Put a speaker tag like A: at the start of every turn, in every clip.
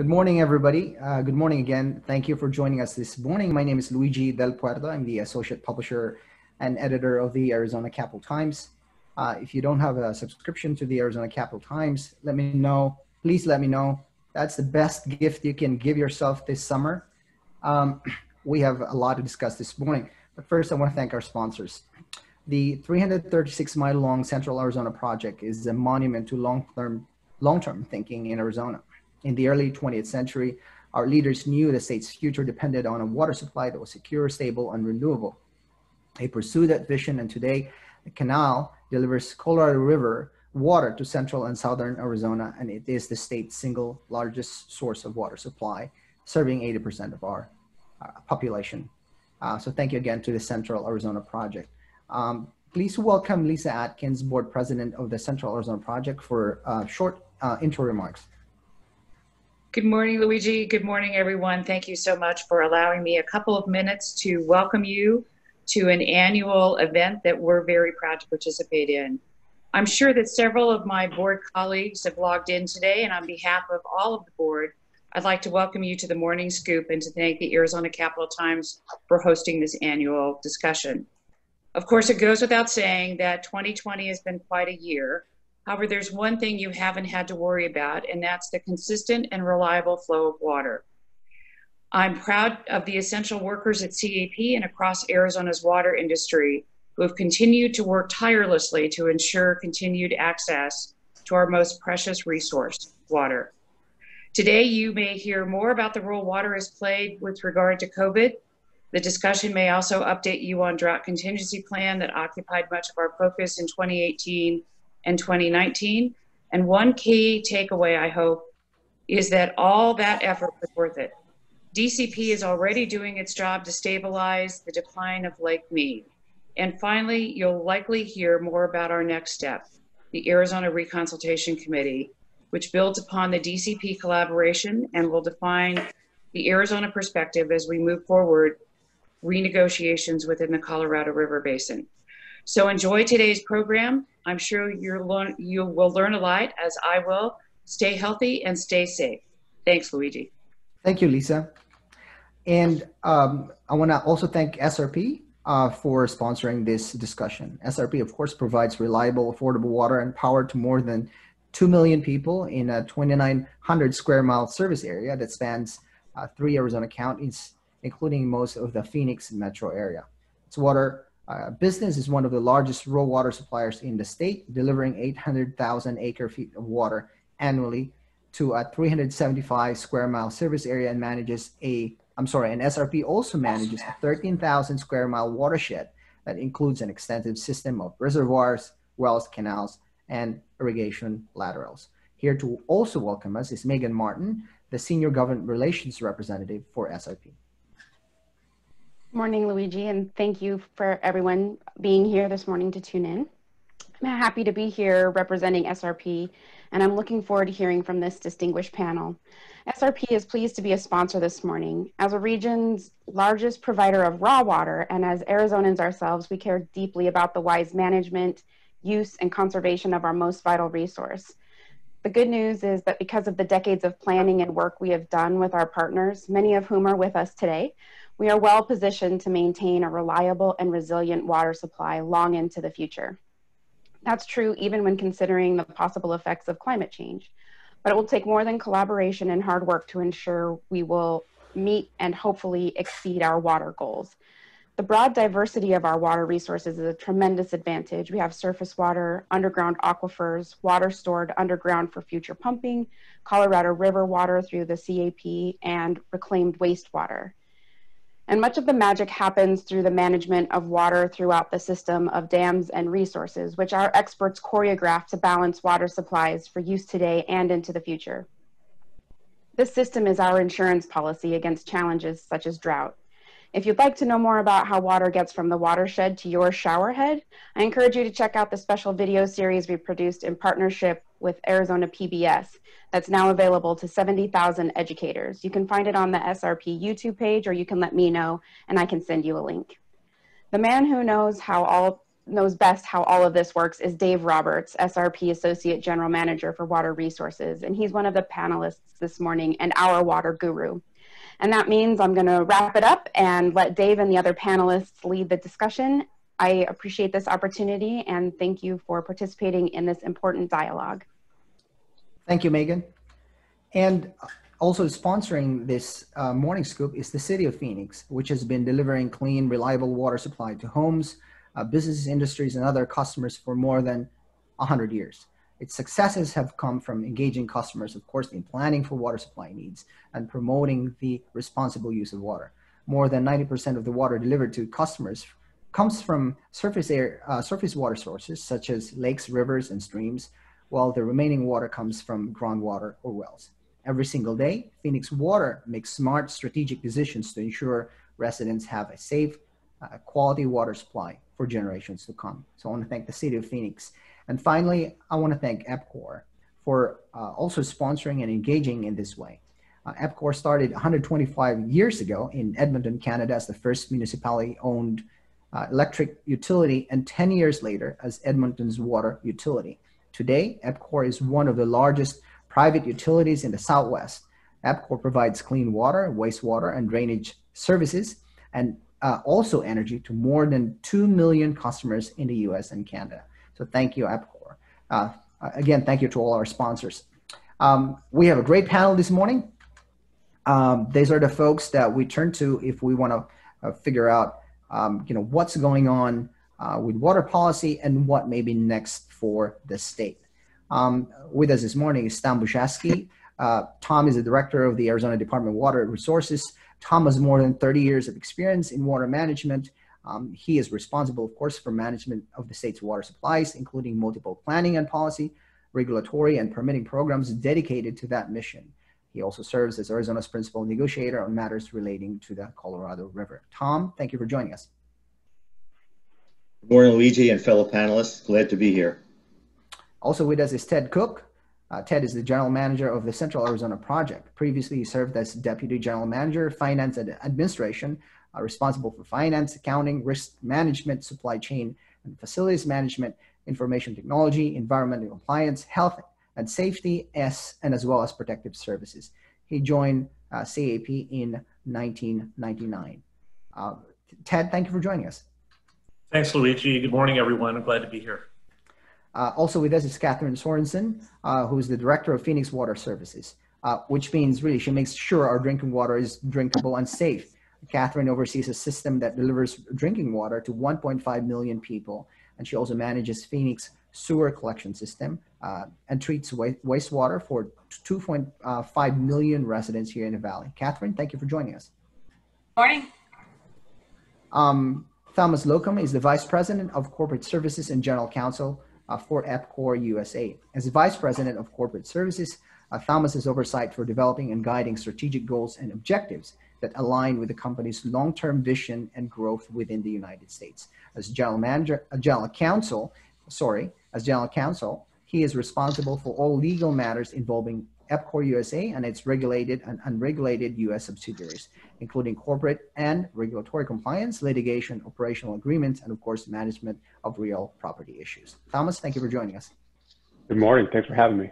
A: Good morning, everybody. Uh, good morning again. Thank you for joining us this morning. My name is Luigi Del Puerto. I'm the associate publisher and editor of the Arizona Capitol Times. Uh, if you don't have a subscription to the Arizona Capitol Times, let me know. Please let me know. That's the best gift you can give yourself this summer. Um, we have a lot to discuss this morning. But first, I want to thank our sponsors. The 336 mile long Central Arizona project is a monument to long term long term thinking in Arizona. In the early 20th century, our leaders knew the state's future depended on a water supply that was secure, stable, and renewable. They pursued that vision, and today the canal delivers Colorado River water to central and southern Arizona, and it is the state's single largest source of water supply, serving 80% of our uh, population. Uh, so thank you again to the Central Arizona Project. Um, please welcome Lisa Atkins, board president of the Central Arizona Project for uh, short uh, intro remarks.
B: Good morning, Luigi. Good morning, everyone. Thank you so much for allowing me a couple of minutes to welcome you to an annual event that we're very proud to participate in. I'm sure that several of my board colleagues have logged in today, and on behalf of all of the board, I'd like to welcome you to the Morning Scoop and to thank the Arizona Capitol Times for hosting this annual discussion. Of course, it goes without saying that 2020 has been quite a year, However, there's one thing you haven't had to worry about, and that's the consistent and reliable flow of water. I'm proud of the essential workers at CAP and across Arizona's water industry who have continued to work tirelessly to ensure continued access to our most precious resource, water. Today, you may hear more about the role water has played with regard to COVID. The discussion may also update you on drought contingency plan that occupied much of our focus in 2018 and 2019. And one key takeaway, I hope, is that all that effort was worth it. DCP is already doing its job to stabilize the decline of Lake Mead. And finally, you'll likely hear more about our next step, the Arizona Reconsultation Committee, which builds upon the DCP collaboration and will define the Arizona perspective as we move forward renegotiations within the Colorado River Basin. So enjoy today's program. I'm sure you're learn, you will learn a lot, as I will. Stay healthy and stay safe. Thanks, Luigi.
A: Thank you, Lisa. And um, I want to also thank SRP uh, for sponsoring this discussion. SRP, of course, provides reliable, affordable water and power to more than 2 million people in a 2,900 square mile service area that spans uh, three Arizona counties, including most of the Phoenix metro area. Its water uh, business is one of the largest raw water suppliers in the state, delivering 800,000 acre feet of water annually to a 375 square mile service area and manages a, I'm sorry, an SRP also manages a 13,000 square mile watershed that includes an extensive system of reservoirs, wells, canals, and irrigation laterals. Here to also welcome us is Megan Martin, the Senior Government Relations Representative for SRP.
C: Morning, Luigi, and thank you for everyone being here this morning to tune in. I'm happy to be here representing SRP, and I'm looking forward to hearing from this distinguished panel. SRP is pleased to be a sponsor this morning. As a region's largest provider of raw water, and as Arizonans ourselves, we care deeply about the wise management, use, and conservation of our most vital resource. The good news is that because of the decades of planning and work we have done with our partners, many of whom are with us today, we are well positioned to maintain a reliable and resilient water supply long into the future. That's true even when considering the possible effects of climate change. But it will take more than collaboration and hard work to ensure we will meet and hopefully exceed our water goals. The broad diversity of our water resources is a tremendous advantage. We have surface water, underground aquifers, water stored underground for future pumping, Colorado River water through the CAP, and reclaimed wastewater. And much of the magic happens through the management of water throughout the system of dams and resources, which our experts choreograph to balance water supplies for use today and into the future. This system is our insurance policy against challenges such as drought. If you'd like to know more about how water gets from the watershed to your showerhead, I encourage you to check out the special video series we produced in partnership with Arizona PBS that's now available to 70,000 educators. You can find it on the SRP YouTube page or you can let me know and I can send you a link. The man who knows how all knows best how all of this works is Dave Roberts, SRP Associate General Manager for Water Resources, and he's one of the panelists this morning and our water guru. And that means I'm going to wrap it up and let Dave and the other panelists lead the discussion. I appreciate this opportunity and thank you for participating in this important dialogue.
A: Thank you, Megan. And also sponsoring this uh, morning scoop is the City of Phoenix, which has been delivering clean, reliable water supply to homes, uh, businesses, industries, and other customers for more than 100 years. Its successes have come from engaging customers, of course, in planning for water supply needs and promoting the responsible use of water. More than 90% of the water delivered to customers comes from surface air, uh, surface water sources such as lakes, rivers, and streams, while the remaining water comes from groundwater or wells. Every single day, Phoenix Water makes smart strategic decisions to ensure residents have a safe, uh, quality water supply for generations to come. So I want to thank the City of Phoenix. And finally, I want to thank EPCOR for uh, also sponsoring and engaging in this way. Uh, EPCOR started 125 years ago in Edmonton, Canada, as the first municipality owned uh, electric utility, and 10 years later as Edmonton's water utility. Today, EPCOR is one of the largest private utilities in the Southwest. EPCOR provides clean water, wastewater, and drainage services, and uh, also energy to more than 2 million customers in the US and Canada. So thank you, EPCOR. Uh, again, thank you to all our sponsors. Um, we have a great panel this morning. Um, these are the folks that we turn to if we want to uh, figure out, um, you know, what's going on uh, with water policy and what may be next for the state. Um, with us this morning is Tom Buschatzke. Uh, Tom is the director of the Arizona Department of Water Resources. Tom has more than 30 years of experience in water management. Um, he is responsible, of course, for management of the state's water supplies, including multiple planning and policy, regulatory, and permitting programs dedicated to that mission. He also serves as Arizona's principal negotiator on matters relating to the Colorado River. Tom, thank you for joining us.
D: Good morning, Luigi and fellow panelists. Glad to be here.
A: Also with us is Ted Cooke. Uh, Ted is the general manager of the Central Arizona Project. Previously, he served as deputy general manager, finance and administration, uh, responsible for finance, accounting, risk management, supply chain and facilities management, information technology, environmental compliance, health and safety, S, and as well as protective services. He joined uh, CAP in 1999. Uh, Ted, thank you for joining us.
E: Thanks, Luigi. Good morning, everyone. I'm glad to be here.
A: Uh, also with us is Kathryn Sorensen, uh, who is the director of Phoenix Water Services, uh, which means really she makes sure our drinking water is drinkable and safe. Kathryn oversees a system that delivers drinking water to 1.5 million people, and she also manages Phoenix sewer collection system uh, and treats wastewater for 2.5 million residents here in the valley. Kathryn, thank you for joining us.
F: Morning.
A: Um, Thomas Loquvam is the Vice President of Corporate Services and General Counsel uh, for EPCOR USA. As Vice President of Corporate Services, uh, Thomas has oversight for developing and guiding strategic goals and objectives that align with the company's long-term vision and growth within the United States. As General Manager, uh, General Counsel, sorry, as General Counsel, he is responsible for all legal matters involving EPCOR USA and its regulated and unregulated U.S. subsidiaries, including corporate and regulatory compliance, litigation, operational agreements, and of course, management of real property issues. Thomas, thank you for joining us.
G: Good morning. Thanks for having me.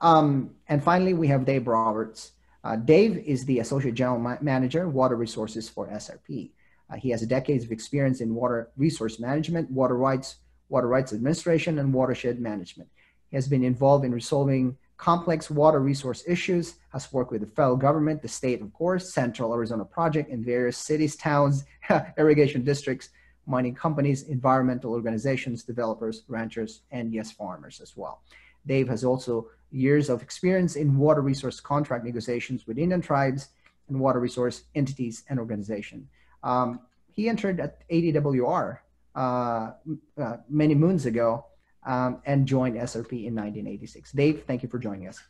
A: Um, and finally, we have Dave Roberts. Uh, Dave is the Associate General Ma- Manager, Water Resources for SRP. Uh, he has decades of experience in water resource management, water rights, water rights administration, and watershed management. He has been involved in resolving complex water resource issues, has worked with the federal government, the state, of course, Central Arizona Project, in various cities, towns, irrigation districts, mining companies, environmental organizations, developers, ranchers, and yes, farmers as well. Dave has also years of experience in water resource contract negotiations with Indian tribes and water resource entities and organizations. Um, he entered at ADWR uh, uh, many moons ago um, and joined SRP in 1986. Dave, thank you for joining us.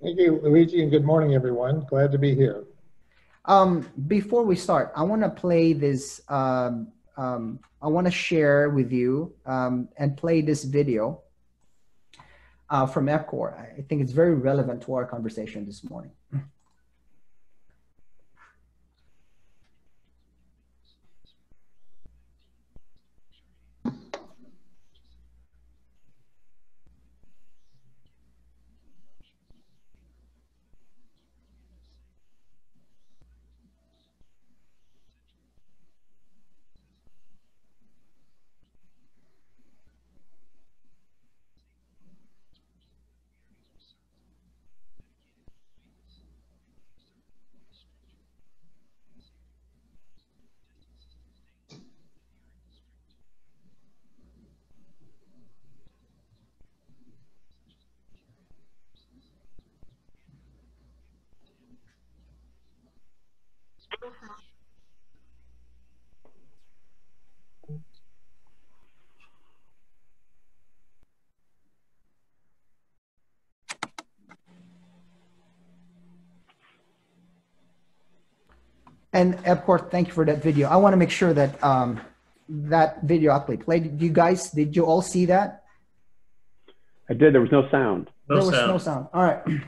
H: Thank you, Luigi, and good morning, everyone. Glad to be here.
A: Um, before we start, I want to play this. Um, um, I want to share with you um, and play this video uh, from EPCOR. I think it's very relevant to our conversation this morning. And Epcor, thank you for that video. I want to make sure that um, that video actually played. Did you guys, did you all see that?
G: I did. There was no sound.
E: No
A: there was
E: sound.
A: no sound. All right.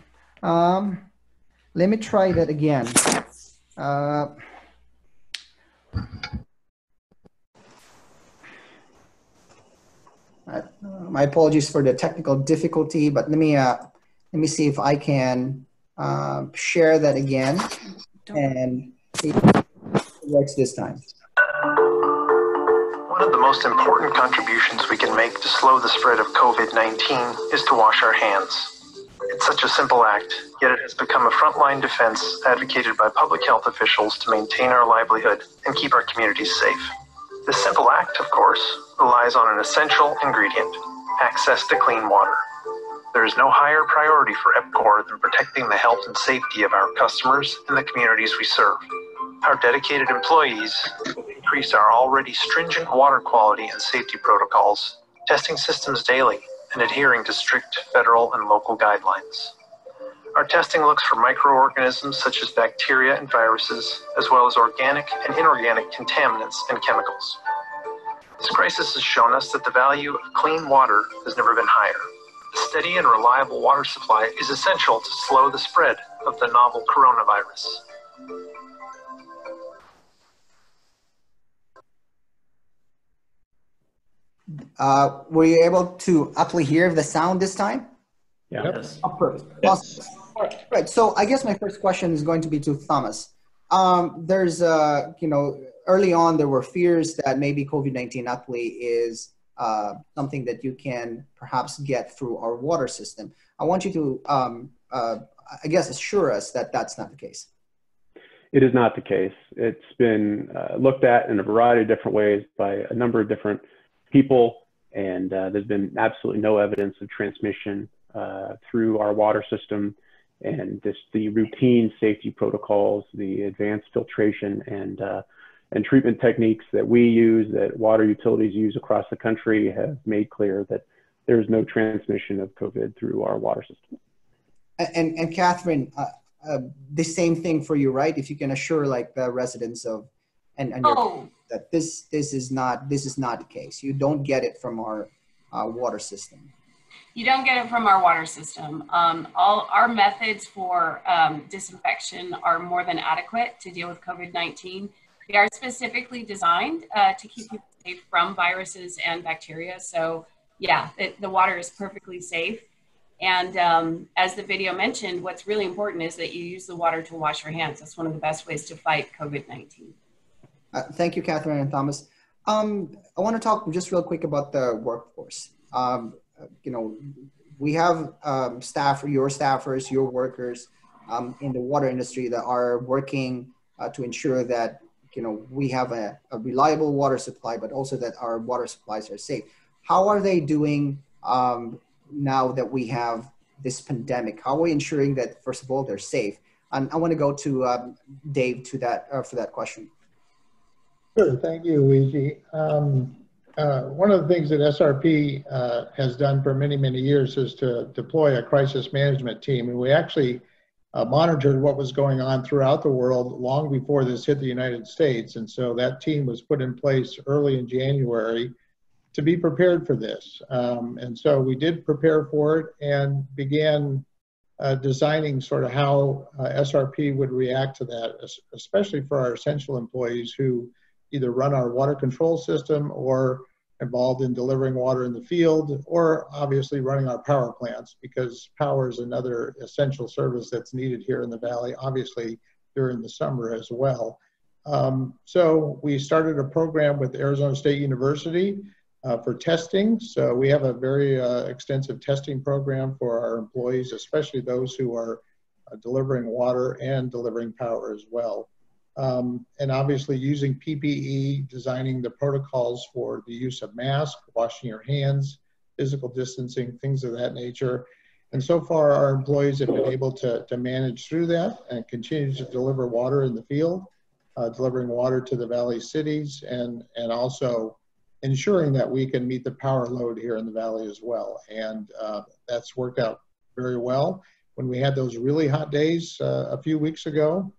A: Um, let me try that again. Uh, uh, my apologies for the technical difficulty, but let me uh, let me see if I can uh, share that again and works this time.
F: One of the most important contributions we can make to slow the spread of COVID 19 is to wash our hands. It's such a simple act, yet it has become a frontline defense advocated by public health officials to maintain our livelihood and keep our communities safe. This simple act, of course, relies on an essential ingredient access to clean water. There is no higher priority for EPCOR than protecting the health and safety of our customers and the communities we serve. Our dedicated employees increase our already stringent water quality and safety protocols, testing systems daily, and adhering to strict federal and local guidelines. Our testing looks for microorganisms such as bacteria and viruses, as well as organic and inorganic contaminants and chemicals. This crisis has shown us that the value of clean water has never been higher. A steady and reliable water supply is essential to slow the spread of the novel coronavirus.
A: Uh, were you able to actually hear the sound this time?
G: Yeah.
E: Yes.
A: Oh, perfect. Awesome. All right. Right. So I guess my first question is going to be to Thomas. Um, there's, uh, you know, early on there were fears that maybe COVID-19 actually is uh, something that you can perhaps get through our water system. I want you to, um, uh, I guess, assure us that that's not the case.
G: It is not the case. It's been uh, looked at in a variety of different ways by a number of different people, and uh, there's been absolutely no evidence of transmission uh, through our water system. And this, the routine safety protocols, the advanced filtration and and treatment techniques that we use, that water utilities use across the country, have made clear that there is no transmission of COVID through our water system.
A: And and Kathryn, uh, uh, the same thing for you, right? If you can assure like the residents of and, and your
I: Oh,
A: that this this is not this is not the case. You don't get it from our uh, water system.
I: you don't get it from our water system. Um, all our methods for um, disinfection are more than adequate to deal with COVID 19. They are specifically designed uh, to keep people safe from viruses and bacteria. So, yeah, it, the water is perfectly safe. And um, as the video mentioned, what's really important is that you use the water to wash your hands. That's one of the best ways to fight COVID 19.
A: Uh, thank you, Kathryn and Thomas. Um, I want to talk just real quick about the workforce. Um, you know, we have um, staff, your staffers, your workers um, in the water industry that are working uh, to ensure that you know we have a, a, reliable water supply, but also that our water supplies are safe. How are they doing um, now that we have this pandemic? How are we ensuring that first of all they're safe? And I want to go to um, Dave to that uh, for that question.
H: Sure, thank you, Luigi. Um, uh, one of the things that SRP uh, has done for many, many years is to deploy a crisis management team. And we actually uh, monitored what was going on throughout the world long before this hit the United States. And so that team was put in place early in January to be prepared for this. Um, and so we did prepare for it and began uh, designing sort of how uh, SRP would react to that, especially for our essential employees who either run our water control system or involved in delivering water in the field or obviously running our power plants because power is another essential service that's needed here in the valley obviously during the summer as well. Um, so we started a program with arizona state university uh, for testing. So we have a very uh, extensive testing program for our employees especially those who are uh, delivering water and delivering power as well um, and obviously using PPE, designing the protocols for the use of masks, washing your hands, physical distancing, things of that nature. And so far, our employees have been able to, to manage through that and continue to deliver water in the field. uh, delivering water to the valley cities and, and also ensuring that we can meet the power load here in the valley as well. And uh, that's worked out very well. When we had those really hot days uh, a few weeks ago,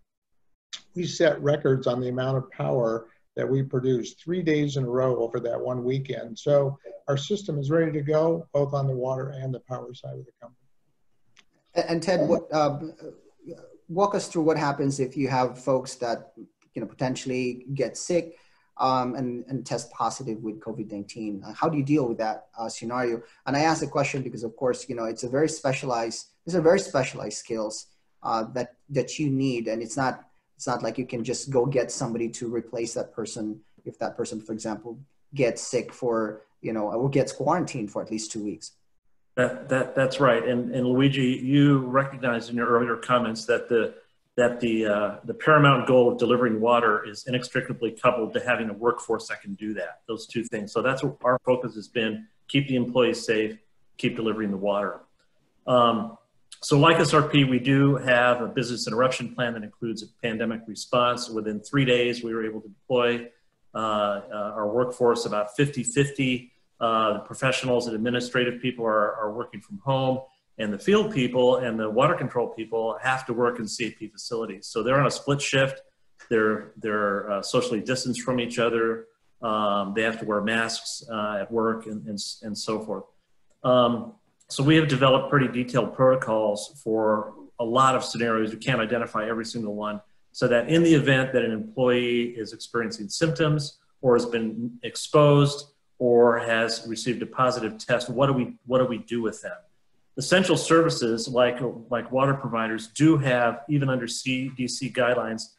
H: we set records on the amount of power that we produced three days in a row over that one weekend. So our system is ready to go, both on the water and the power side of the company.
A: And Ted, what, uh, walk us through what happens if you have folks that you know potentially get sick um, and, and test positive with COVID-19. How do you deal with that uh, scenario? And I ask the question because, of course, you know it's a very specialized. These are very specialized skills uh, that that you need, and it's not it's not like you can just go get somebody to replace that person if that person, for example, gets sick for you know or gets quarantined for at least two weeks.
E: That, that, that's right. And, and Luigi, you recognized in your earlier comments that the, that the, uh, the paramount goal of delivering water is inextricably coupled to having a workforce that can do that, those two things. So that's what our focus has been, keep the employees safe, keep delivering the water. Um, so like SRP, we do have a business interruption plan that includes a pandemic response. Within three days, we were able to deploy uh, uh, our workforce about 50-50 uh, the professionals and administrative people are, are working from home, and the field people and the water control people have to work in CAP facilities. So they're on a split shift. They're they're uh, socially distanced from each other. Um, they have to wear masks uh, at work and, and, and so forth. Um, so we have developed pretty detailed protocols for a lot of scenarios. We can't identify every single one. So that in the event that an employee is experiencing symptoms or has been exposed, or has received a positive test, what do we, what do, we do with them? Essential services like, like water providers do have, even under CDC guidelines,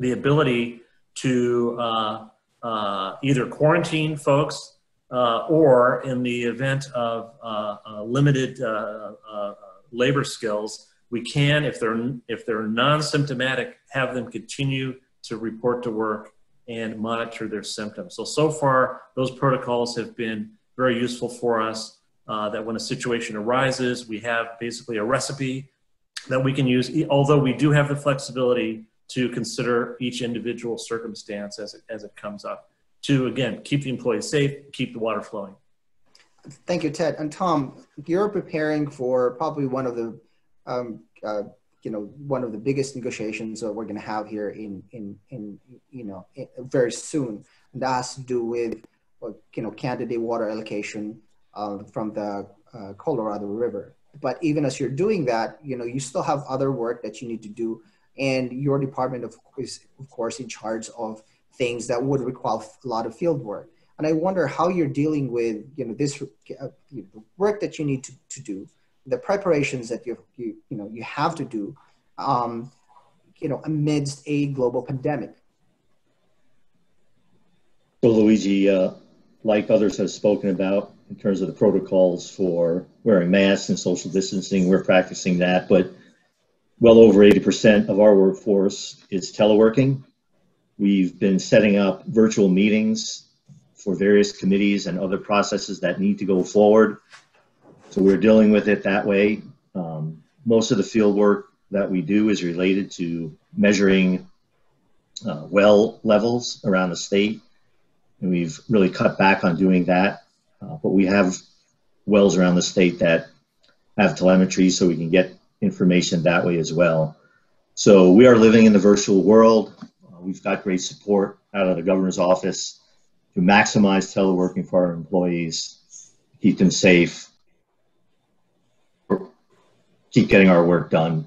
E: the ability to uh, uh, either quarantine folks uh, or in the event of uh, uh, limited uh, labor skills, we can, if they're, if they're non-symptomatic, have them continue to report to work and monitor their symptoms. So, so far, those protocols have been very useful for us. Uh, that when a situation arises, we have basically a recipe that we can use, although we do have the flexibility to consider each individual circumstance as it, as it comes up to, again, keep the employees safe, keep the water flowing.
A: Thank you, Ted. And Tom, you're preparing for probably one of the um, uh, you know one of the biggest negotiations that we're going to have here in in in you know in, very soon. And that has to do with you know candidate water allocation uh, from the uh, Colorado River. But even as you're doing that, you know you still have other work that you need to do, and your department of is of course in charge of things that would require a lot of field work. And I wonder how you're dealing with you know this uh, work that you need to, to do the preparations that you you you know you have to do, um, you know, amidst a global pandemic.
D: So Luigi, uh, like others have spoken about in terms of the protocols for wearing masks and social distancing, we're practicing that, but well over 80% of our workforce is teleworking. We've been setting up virtual meetings for various committees and other processes that need to go forward. So we're dealing with it that way. Um, most of the field work that we do is related to measuring uh, well levels around the state. And we've really cut back on doing that. Uh, but we have wells around the state that have telemetry so we can get information that way as well. So we are living in the virtual world. We've got great support out of the governor's office to maximize teleworking for our employees, keep them safe, keep getting our work done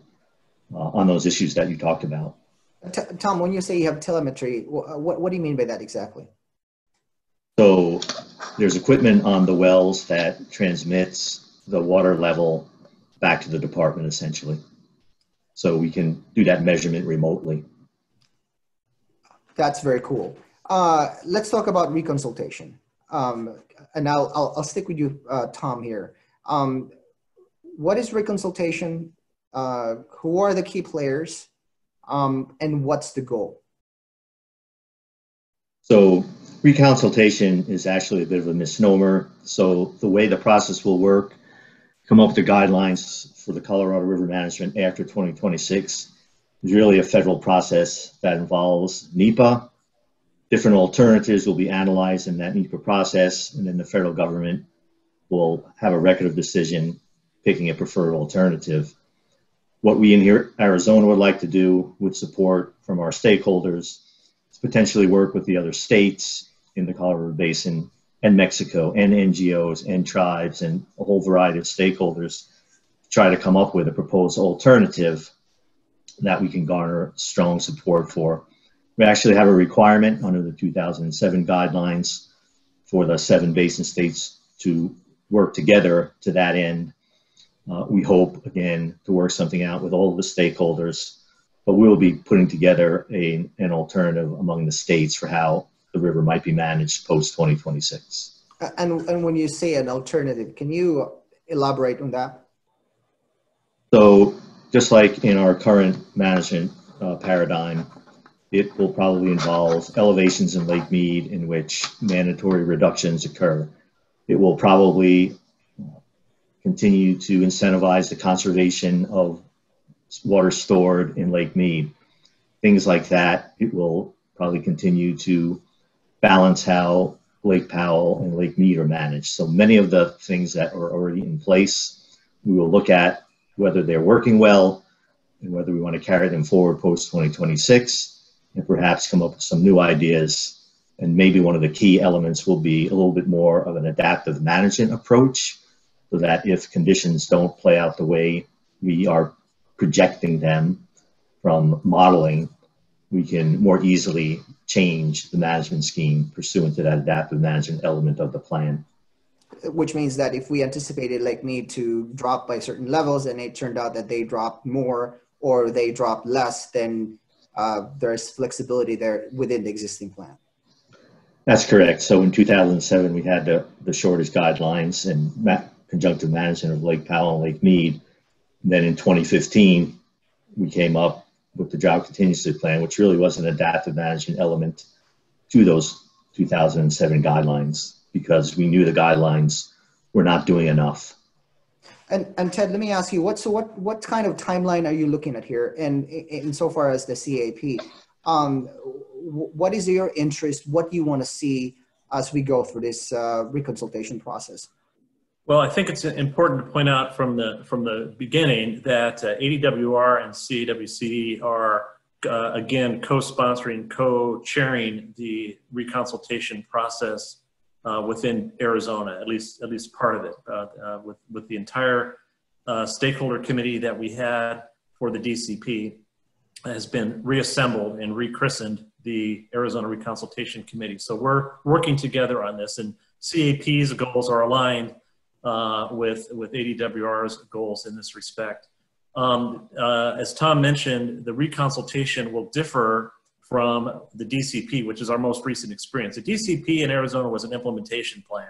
D: uh, on those issues that you talked about.
A: T Tom, when you say you have telemetry, what, what do you mean by that exactly?
D: So there's equipment on the wells that transmits the water level back to the department essentially. So we can do that measurement remotely.
A: That's very cool. Uh, let's talk about reconsultation. Um, and I'll, I'll, I'll, stick with you, uh, Tom, here. Um, what is reconsultation? Uh, who are the key players? Um, and what's the goal?
D: So reconsultation is actually a bit of a misnomer. So the way the process will work, come up with the guidelines for the Colorado River management after 2026. Is really a federal process that involves NEPA. Different alternatives will be analyzed in that NEPA process, and then the federal government will have a record of decision picking a preferred alternative. What we in here, Arizona would like to do with support from our stakeholders is potentially work with the other states in the Colorado Basin and Mexico and NGOs and tribes and a whole variety of stakeholders to try to come up with a proposed alternative that we can garner strong support for. We actually have a requirement under the 2007 guidelines for the seven basin states to work together to that end. Uh, we hope, again, to work something out with all of the stakeholders, but we'll be putting together a, an alternative among the states for how the river might be managed post 2026.
A: And, and when you say an alternative, can you elaborate on that?
D: So, just like in our current management uh, paradigm, it will probably involve elevations in Lake Mead in which mandatory reductions occur. It will probably continue to incentivize the conservation of water stored in Lake Mead. Things like that. It will probably continue to balance how Lake Powell and Lake Mead are managed. So many of the things that are already in place, we will look at whether they're working well and whether we want to carry them forward post 2026 and perhaps come up with some new ideas. And maybe one of the key elements will be a little bit more of an adaptive management approach so that if conditions don't play out the way we are projecting them from modeling, we can more easily change the management scheme pursuant to that adaptive management element of the plan.
A: Which means that if we anticipated Lake Mead to drop by certain levels and it turned out that they dropped more or they dropped less, then uh, there's flexibility there within the existing plan.
D: That's correct. So in 2007, we had the, the shortage guidelines and ma- conjunctive management of Lake Powell and Lake Mead. then in 2015, we came up with the drought contingency plan, which really was an adaptive management element to those 2007 guidelines because we knew the guidelines were not doing enough.
A: And, and Ted, let me ask you, what so what what kind of timeline are you looking at here? And in, insofar as the CAP, um, what is your interest? What do you want to see as we go through this uh, reconsultation process?
E: Well, I think it's important to point out from the from the beginning that uh, ADWR and CAWC are uh, again co-sponsoring, co-chairing the reconsultation process uh, within Arizona, at least at least part of it, uh, uh, with with the entire uh, stakeholder committee that we had for the DCP has been reassembled and rechristened the Arizona Reconsultation Committee. So we're working together on this, and CAP's goals are aligned uh, with with ADWR's goals in this respect. Um, as Tom mentioned, the reconsultation will differ from the DCP, which is our most recent experience. The DCP in Arizona was an implementation plan.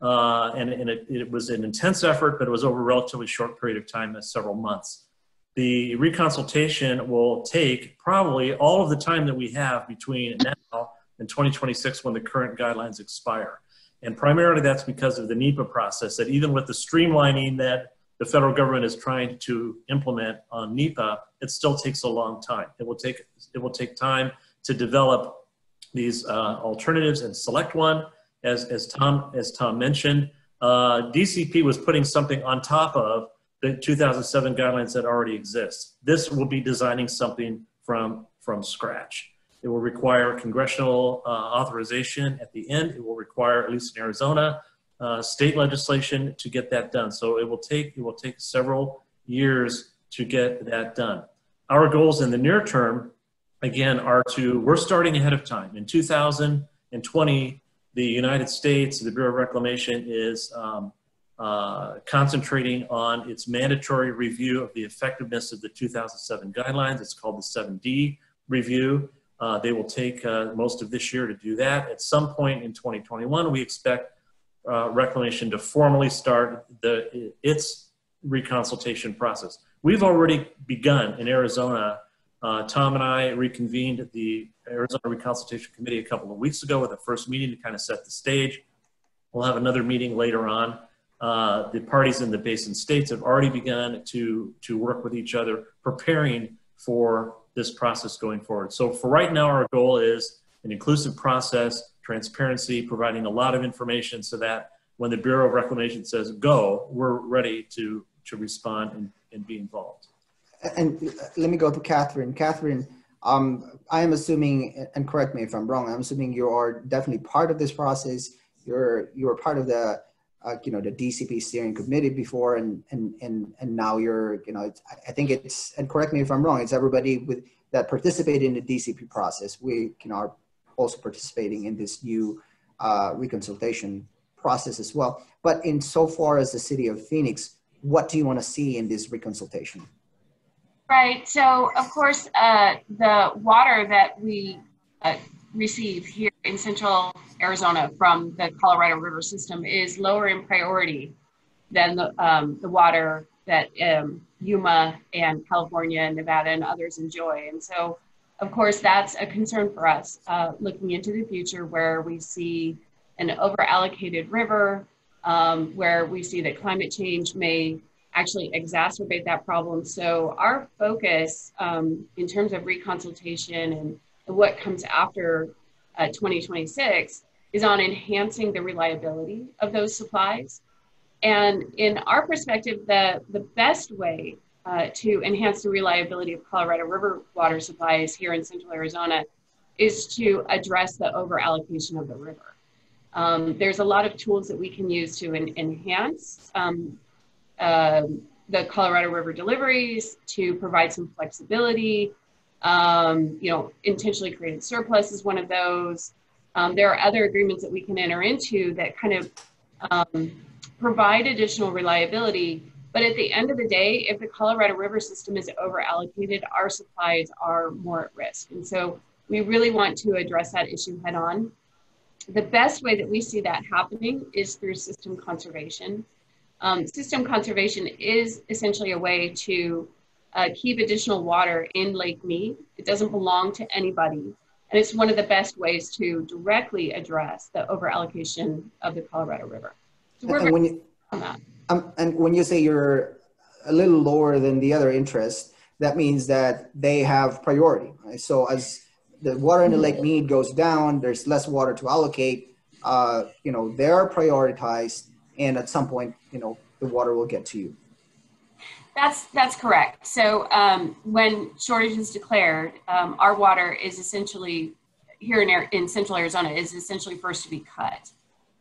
E: Uh, and, and it, it, was an intense effort, but it was over a relatively short period of time, several months. The reconsultation will take probably all of the time that we have between now and 2026 when the current guidelines expire. And primarily that's because of the NEPA process, that even with the streamlining that the federal government is trying to implement on NEPA, it still takes a long time. It will take, it will take time to develop these uh, alternatives and select one. As, as, Tom, as Tom mentioned, uh, DCP was putting something on top of the 2007 guidelines that already exist. This will be designing something from, from scratch. It will require congressional uh, authorization at the end. It will require, at least in Arizona, uh, state legislation to get that done. So it will take it will take several years to get that done. Our goals in the near term, again, are to we're starting ahead of time. In 2020, the United States, the Bureau of Reclamation is um, uh, concentrating on its mandatory review of the effectiveness of the 2007 guidelines. It's called the 7D review. Uh, they will take uh, most of this year to do that. At some point in 2021, we expect uh, Reclamation to formally start the, its reconsultation process. We've already begun in Arizona. Uh, Tom and I reconvened the Arizona Reconsultation Committee a couple of weeks ago with a first meeting to kind of set the stage. We'll have another meeting later on. Uh, the parties in the basin states have already begun to, to work with each other, preparing for this process going forward. So for right now, our goal is an inclusive process, transparency, providing a lot of information so that when the Bureau of Reclamation says go, we're ready to, to respond and, and be involved.
A: And let me go to Kathryn. Kathryn, um, I am assuming, and correct me if I'm wrong, I'm assuming you are definitely part of this process. You're you're part of the uh, you know the DCP steering committee before, and and and and now you're you know I think it's and correct me if I'm wrong. It's everybody with that participated in the DCP process. We you know are also participating in this new uh, reconsultation process as well. But in so far as the city of Phoenix, what do you want to see in this reconsultation?
I: Right. So, of course, uh, the water that we uh, receive here in central Arizona from the Colorado River system is lower in priority than the, um, the water that um, Yuma and California and Nevada and others enjoy. And so, of course, that's a concern for us uh, looking into the future where we see an overallocated river, um, where we see that climate change may actually exacerbate that problem. So our focus um, in terms of reconsultation and what comes after uh, 2026 is on enhancing the reliability of those supplies. And in our perspective, the, the best way uh, to enhance the reliability of Colorado River water supplies here in central Arizona is to address the overallocation of the river. Um, there's a lot of tools that we can use to en enhance um, uh, the Colorado River deliveries, to provide some flexibility. Um, you know, intentionally created surplus is one of those. Um, there are other agreements that we can enter into that kind of um, provide additional reliability but at the end of the day, if the Colorado River system is over allocated, our supplies are more at risk. And so we really want to address that issue head on. The best way that we see that happening is through system conservation. Um, system conservation is essentially a way to uh, keep additional water in Lake Mead. It doesn't belong to anybody. And it's one of the best ways to directly address the overallocation of the Colorado River. So we're
A: and when you, on that. Um, and when you say you're a little lower than the other interests, that means that they have priority. Right? So as the water in the Lake Mead goes down, there's less water to allocate. Uh, you know, they're prioritized, and at some point, you know, the water will get to you.
I: That's that's correct. So um, when shortage is declared, um, our water is essentially here in, in central Arizona is essentially first to be cut,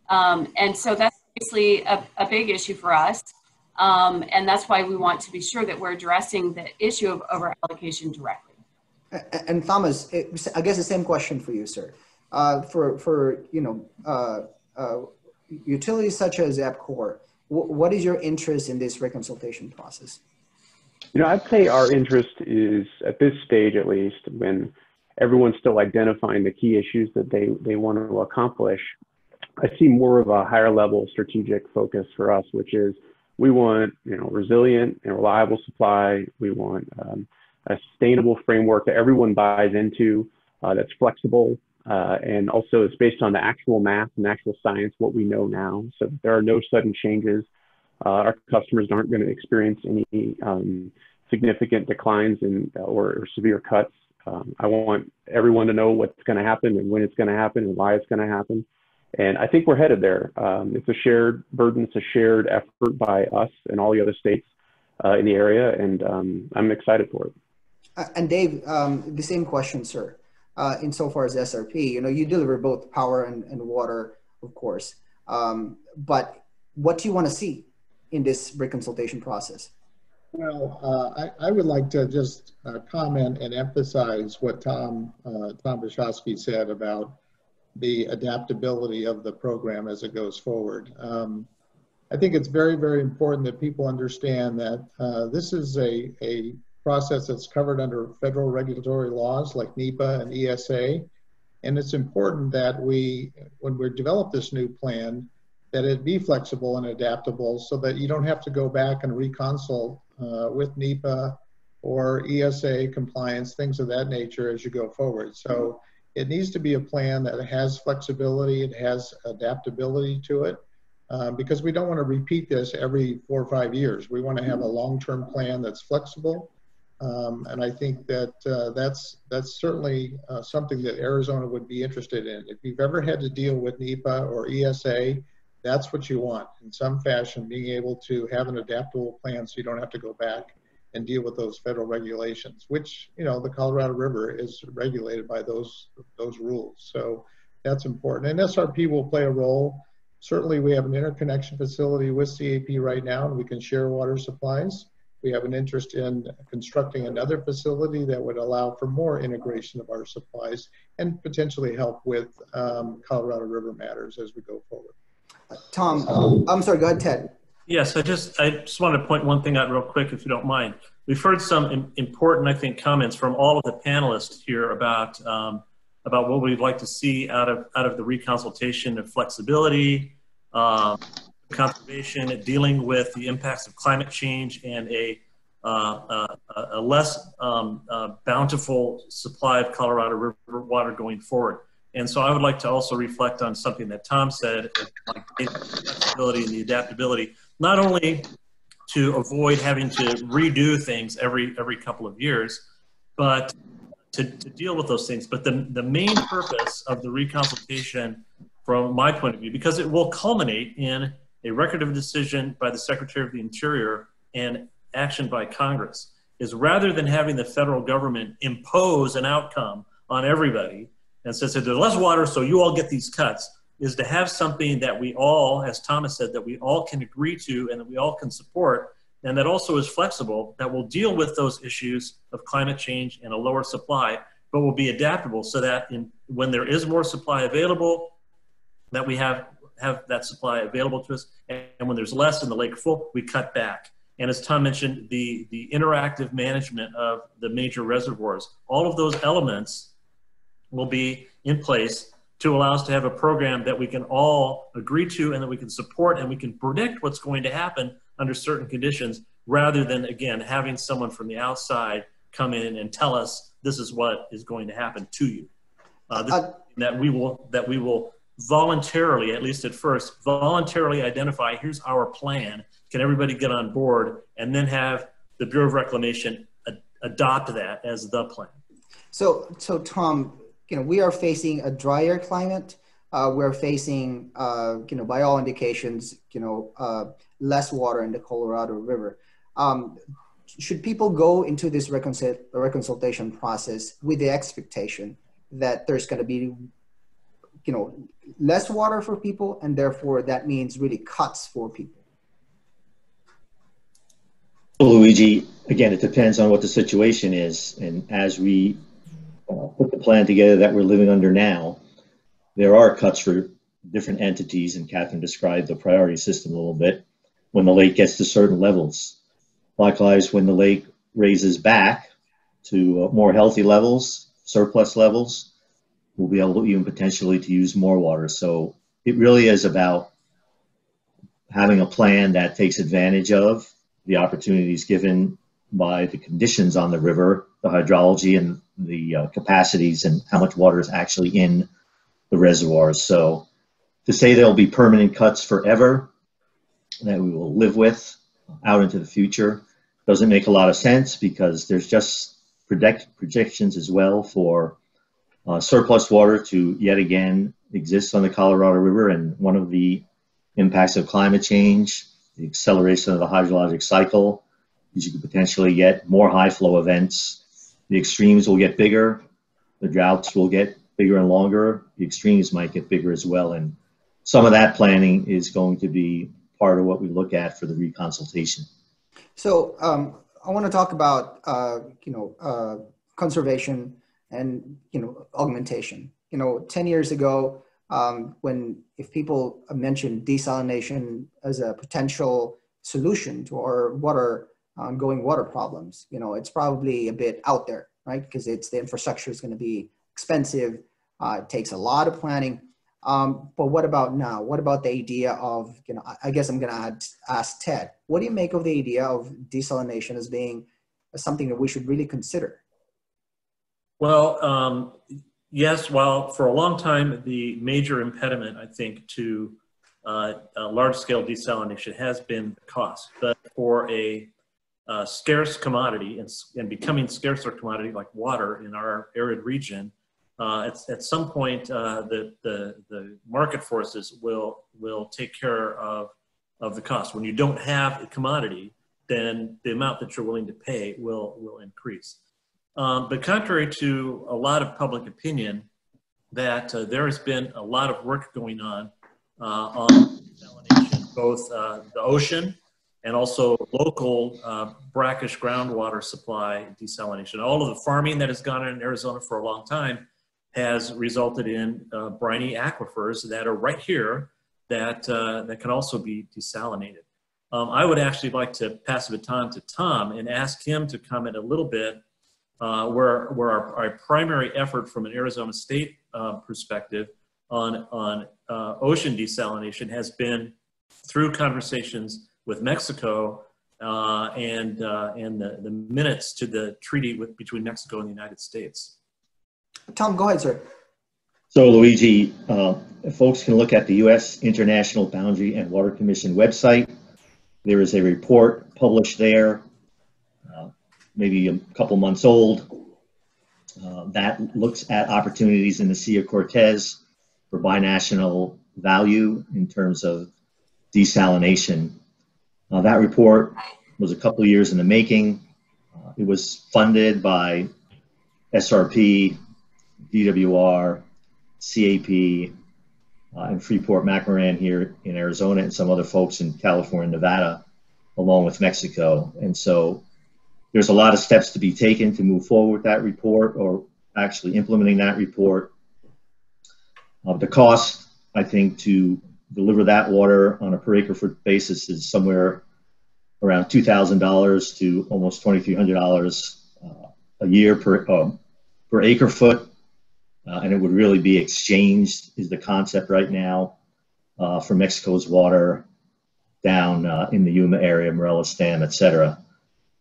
I: um, and so that's obviously a, a big issue for us. Um, and that's why we want to be sure that we're addressing the issue of overallocation directly.
A: And Thomas, I guess the same question for you, sir. Uh, for for you know uh, uh, utilities such as EPCOR, what is your interest in this reconsultation process?
G: You know, I'd say our interest is at this stage, at least, when everyone's still identifying the key issues that they they want to accomplish. I see more of a higher level strategic focus for us, which is we want you know resilient and reliable supply. We want um, a sustainable framework that everyone buys into, uh, that's flexible, uh, and also it's based on the actual math and actual science, what we know now, so there are no sudden changes. Uh, our customers aren't going to experience any um, significant declines in or, or severe cuts. Um, I want everyone to know what's going to happen and when it's going to happen and why it's going to happen. And I think we're headed there. Um, it's a shared burden, it's a shared effort by us and all the other states uh, in the area, and um, I'm excited for it.
A: Uh, and Dave, um, the same question, sir. Uh, insofar as SRP, you know, you deliver both power and, and water, of course. Um, but what do you want to see in this reconsultation process?
H: Well, uh, I, I, would like to just uh, comment and emphasize what Tom uh, Tom Buschatzke said about the adaptability of the program as it goes forward. Um, I think it's very, very important that people understand that uh, this is a, a process that's covered under federal regulatory laws like NEPA and ESA. And it's important that we, when we develop this new plan, that it be flexible and adaptable so that you don't have to go back and reconsult uh, with NEPA or ESA compliance, things of that nature as you go forward. So it needs to be a plan that has flexibility, it has adaptability to it, uh, because we don't want to repeat this every four or five years. We want to have a long-term plan that's flexible, Um, and I think that uh, that's that's certainly uh, something that Arizona would be interested in. If you've ever had to deal with NEPA or ESA, that's what you want in some fashion, being able to have an adaptable plan so you don't have to go back and deal with those federal regulations, which, you know, the Colorado River is regulated by those, those rules. So that's important. And SRP will play a role. Certainly we have an interconnection facility with CAP right now and we can share water supplies. We have an interest in constructing another facility that would allow for more integration of our supplies and potentially help with um, Colorado River matters as we go forward.
A: Tom, I'm sorry, go ahead, Ted.
E: Yes, I just I just wanted to point one thing out real quick, if you don't mind. We've heard some important, I think, comments from all of the panelists here about um, about what we'd like to see out of out of the reconsultation of flexibility, um, conservation, dealing with the impacts of climate change, and a uh, a, a, less um, uh, bountiful supply of Colorado River water going forward. And so I would like to also reflect on something that Tom said, like the flexibility and the adaptability, not only to avoid having to redo things every every couple of years, but to, to deal with those things. But the, the main purpose of the reconsultation, from my point of view, because it will culminate in a record of decision by the Secretary of the Interior and action by Congress, is rather than having the federal government impose an outcome on everybody and says there's less water, so you all get these cuts, is to have something that we all, as Thomas said, that we all can agree to and that we all can support, and that also is flexible, that will deal with those issues of climate change and a lower supply, but will be adaptable so that in, when there is more supply available, that we have have that supply available to us, and, and when there's less in the lake full, we cut back. And as Tom mentioned, the, the interactive management of the major reservoirs, all of those elements will be in place to allow us to have a program that we can all agree to and that we can support and we can predict what's going to happen under certain conditions rather than again having someone from the outside come in and tell us this is what is going to happen to you uh, uh, that we will that we will voluntarily at least at first voluntarily identify here's our plan can everybody get on board and then have the bureau of reclamation ad- adopt that as the plan
A: so so tom you know, we are facing a drier climate. Uh, we're facing, uh, you know, by all indications, you know, uh, less water in the Colorado River. Um, should people go into this reconcil- reconsultation process with the expectation that there's going to be, you know, less water for people, and therefore that means really cuts for people?
D: Well, Luigi, again, it depends on what the situation is, and as we uh, put the plan together that we're living under now, there are cuts for different entities, and Kathryn described the priority system a little bit, when the lake gets to certain levels. Likewise, when the lake raises back to uh, more healthy levels, surplus levels, we'll be able to even potentially to use more water. So it really is about having a plan that takes advantage of the opportunities given by the conditions on the river, the hydrology and the uh, capacities and how much water is actually in the reservoirs. So to say there'll be permanent cuts forever that we will live with out into the future doesn't make a lot of sense because there's just predict projections as well for uh, surplus water to yet again exist on the Colorado River and one of the impacts of climate change, the acceleration of the hydrologic cycle, is you could potentially get more high flow events the extremes will get bigger, the droughts will get bigger and longer, the extremes might get bigger as well. And some of that planning is going to be part of what we look at for the reconsultation.
A: So um, I want to talk about, uh, you know, uh, conservation and, you know, augmentation. You know, 10 years ago, um, when if people mentioned desalination as a potential solution to our water ongoing water problems. You know, it's probably a bit out there, right? Because it's the infrastructure is going to be expensive. Uh, it takes a lot of planning. Um, but what about now? What about the idea of, you know, I guess I'm going to ask Ted, what do you make of the idea of desalination as being something that we should really consider?
E: Well, um, yes, while for a long time, the major impediment, I think, to uh, large scale desalination has been the cost. But for a uh, scarce commodity and, and becoming scarcer commodity like water in our arid region, uh, at, at some point uh, the, the, the market forces will, will take care of, of the cost. When you don't have a commodity, then the amount that you're willing to pay will, will increase. Um, but contrary to a lot of public opinion, that uh, there has been a lot of work going on uh, on desalination, both uh, the ocean and also local uh, brackish groundwater supply desalination. All of the farming that has gone on in Arizona for a long time has resulted in uh, briny aquifers that are right here that, uh, that can also be desalinated. Um, I would actually like to pass the baton to Tom and ask him to comment a little bit uh, where, where our, our, primary effort from an Arizona state uh, perspective on, on uh, ocean desalination has been through conversations with Mexico uh, and, uh, and the, the minutes to the treaty with, between Mexico and the United States.
A: Tom, go ahead, sir.
D: So, Luigi, uh, folks can look at the U.S. International Boundary and Water Commission website. There is a report published there, maybe a couple months old, uh, that looks at opportunities in the Sea of Cortez for binational value in terms of desalination. Uh, that report was a couple years in the making. Uh, it was funded by SRP, DWR, CAP, uh, and Freeport McMoRan here in Arizona, and some other folks in California, Nevada, along with Mexico. And so there's a lot of steps to be taken to move forward with that report or actually implementing that report. Uh, the cost, I think, to deliver that water on a per acre foot basis is somewhere around $2,000 to almost $2,300 uh, a year per, uh, per acre foot uh, and it would really be exchanged is the concept right now uh, for Mexico's water down uh, in the Yuma area, Morelos Dam, et cetera.